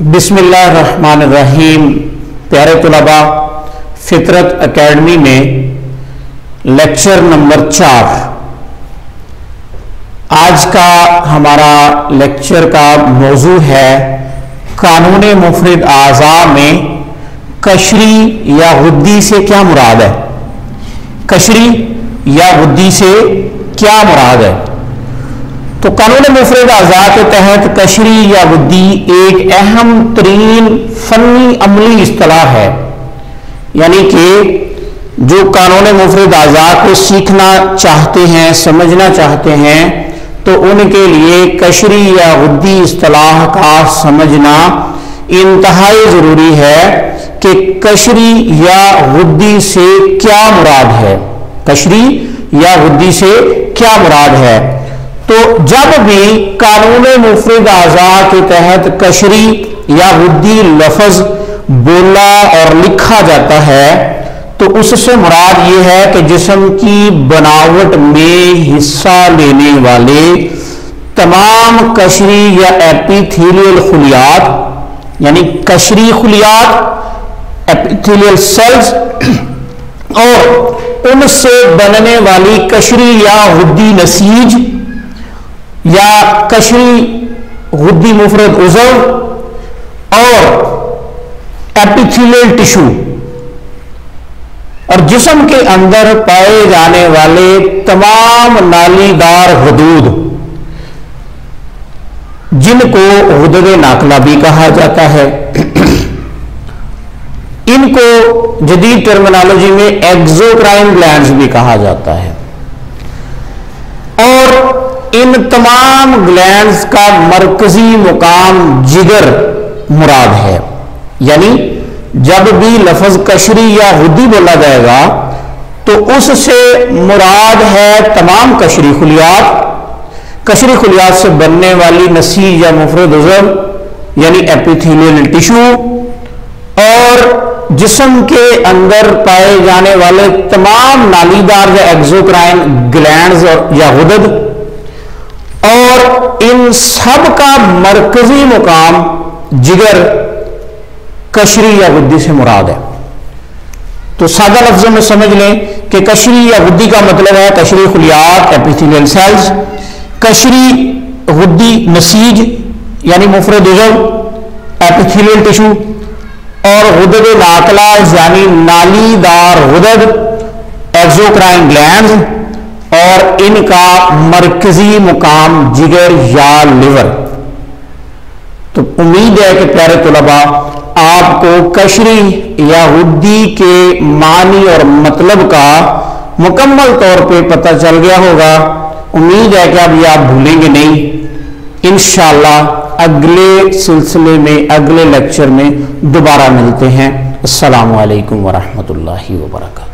بسم اللہ الرحمن الرحیم۔ پیارے طلباء، فطرت اکیڈمی میں لیکچر نمبر چار۔ آج کا ہمارا لیکچر کا موضوع ہے قانون مفرد اعضاء میں کشری یا غدی سے کیا مراد ہے؟ کشری یا غدی سے کیا مراد ہے؟ تو قانون مفرد اعضاء کے تحت کشری یا ودی ایک اہم ترین فنی عملی اصطلاح ہے۔ یعنی کہ جو قانون مفرد اعضاء کو سیکھنا چاہتے ہیں، سمجھنا چاہتے ہیں، تو ان کے لیے کشری یا ودی اصطلاح کا سمجھنا انتہائی ضروری ہے کہ کشری یا غدی سے کیا مراد ہے۔ کشری یا غدی سے کیا مراد ہے؟ تو جب بھی قانون مفرد اعضاء کے تحت کشری یا ودی لفظ بولا اور لکھا جاتا ہے، تو اس سے مراد یہ ہے کہ جسم کی بناوٹ میں حصہ لینے والے تمام کشری یا ایپیتھیلیل خلیات یعنی کشری خلیات ایپیتھیلیل سیلز اور ان سے بننے والی کشری یا ودی نسیج یا کشری غدی مفرد عزو اور ایپیتھیلیل ٹشو اور جسم کے اندر پائے جانے والے تمام نالی دار حدود جن کو غدد ناکلہ بھی کہا جاتا ہے۔ ان کو جدید ٹرمنالوجی میں ایگزوکرائن گلینڈز بھی کہا جاتا ہے۔ ان تمام گلینڈز کا مرکزی مقام جگر مراد ہے۔ یعنی جب بھی لفظ کشری یا ہدی بولا جائے گا، تو اس سے مراد ہے تمام کشری خلیات۔ کشری خلیات سے بننے والی نسی یا مفرد عزم یعنی ایپیتھیلیل ٹشو اور جسم کے اندر پائے جانے والے تمام نالیدار یا ایگزوکرائن گلینڈز یا غدد۔ ان سب کا مرکزی مقام جگر کشری یا غدی سے مراد ہے۔ تو سادہ لفظوں میں سمجھ لیں کہ کشری یا غدی کا مطلب ہے کشری خلیات ایپیتھیلیل سیلز کشری غدی نسیج یعنی مفرد عزم ایپیتھیلیل ٹشو اور غدد ناکلہ یعنی نالی دار غدد ایگزوکرائن گلینڈز اور ان کا مرکزی مقام جگر یا لیور۔ تو امید ہے کہ پیارے طلباء، آپ کو کشری یا ہدی کے معنی اور مطلب کا مکمل طور پہ پتہ چل گیا ہوگا۔ امید ہے کہ اب یہ آپ بھولیں گے نہیں۔ انشاءاللہ اگلے سلسلے میں، اگلے لیکچر میں دوبارہ ملتے ہیں۔ السلام علیکم ورحمۃ اللہ وبرکاتہ۔